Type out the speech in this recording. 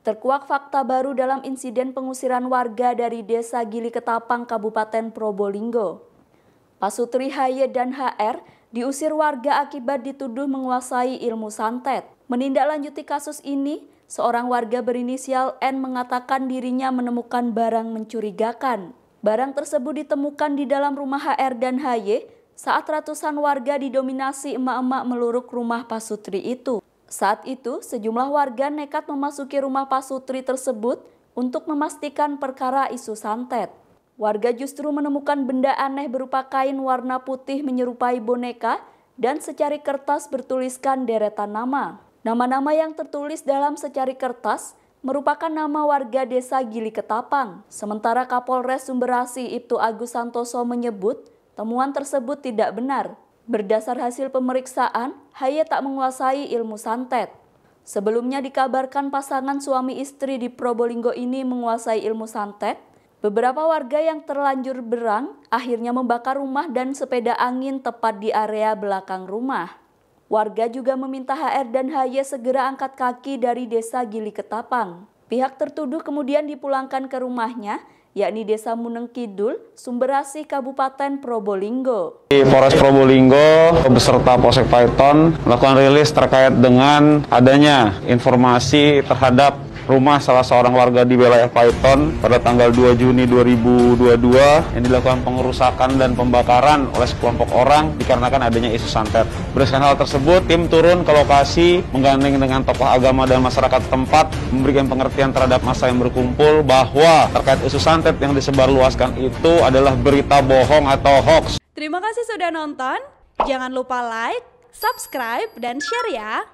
Terkuak fakta baru dalam insiden pengusiran warga dari Desa Gili Ketapang, Kabupaten Probolinggo. Pasutri Haye dan HR diusir warga akibat dituduh menguasai ilmu santet. Menindaklanjuti kasus ini, seorang warga berinisial N mengatakan dirinya menemukan barang mencurigakan. Barang tersebut ditemukan di dalam rumah HR dan HY saat ratusan warga didominasi emak-emak meluruk rumah Pasutri itu. Saat itu, sejumlah warga nekat memasuki rumah Pasutri tersebut untuk memastikan perkara isu santet. Warga justru menemukan benda aneh berupa kain warna putih menyerupai boneka dan secari kertas bertuliskan deretan nama. Nama-nama yang tertulis dalam secari kertas merupakan nama warga desa Gili Ketapang. Sementara Kapolres Sumberasi Ibtu Agus Santoso menyebut temuan tersebut tidak benar. Berdasar hasil pemeriksaan, Haye tak menguasai ilmu santet. Sebelumnya dikabarkan pasangan suami istri di Probolinggo ini menguasai ilmu santet. Beberapa warga yang terlanjur berang akhirnya membakar rumah dan sepeda angin tepat di area belakang rumah. Warga juga meminta HR dan HY segera angkat kaki dari desa Gili Ketapang. Pihak tertuduh kemudian dipulangkan ke rumahnya yakni Desa Muneng Kidul, Sumberasi, Kabupaten Probolinggo. Di Polres Probolinggo beserta Polsek Paiton melakukan rilis terkait dengan adanya informasi terhadap rumah salah seorang warga di wilayah Paiton pada tanggal 2 Juni 2022 yang dilakukan pengerusakan dan pembakaran oleh sekelompok orang dikarenakan adanya isu santet. Berdasarkan hal tersebut, tim turun ke lokasi menggandeng dengan tokoh agama dan masyarakat tempat memberikan pengertian terhadap masa yang berkumpul bahwa terkait isu santet yang disebarluaskan itu adalah berita bohong atau hoax. Terima kasih sudah nonton. Jangan lupa like, subscribe, dan share ya.